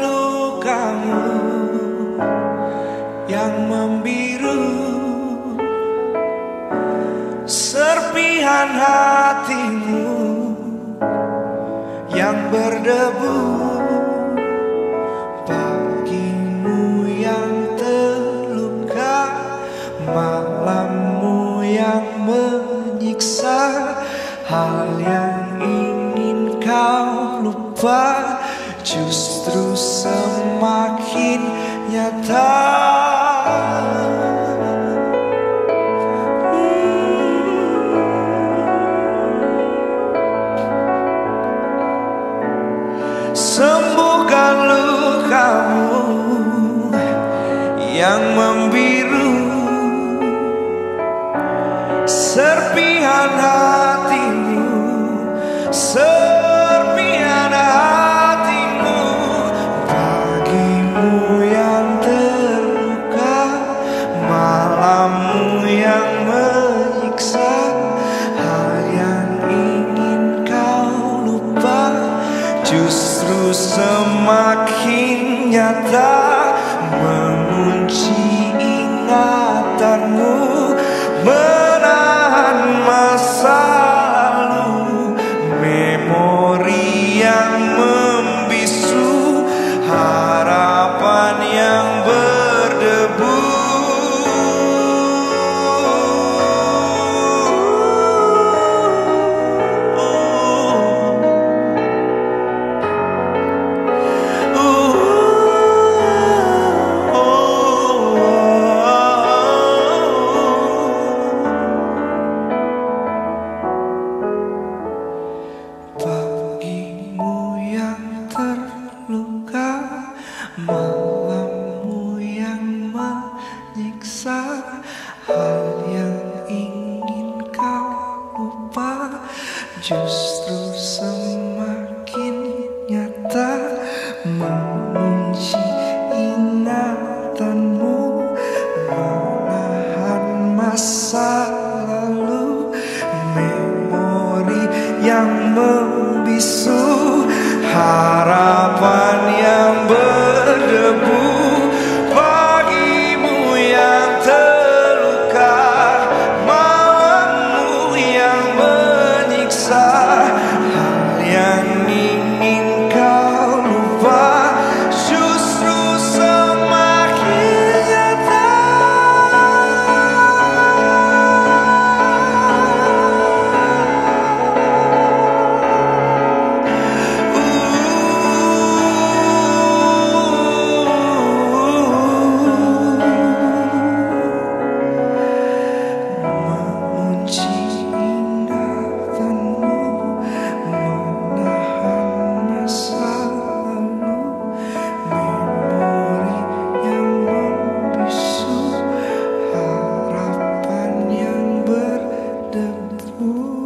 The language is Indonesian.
lukamu yang membiru serpihan hatimu yang berdebu pagimu yang terluka malammu yang menyiksa. Hal yang ingin kau lupa Justru semakin nyata. Sembuhkan lukamu yang membiru. Serpihan hatimu Serpihan Justru semakin nyata Mengunci ingatanmu Hal yang ingin kau lupa Justru semakin nyata. Mengunci ingatanmu Menahan masa lalu. Memori yang membisu Harapan yang ber Ooh.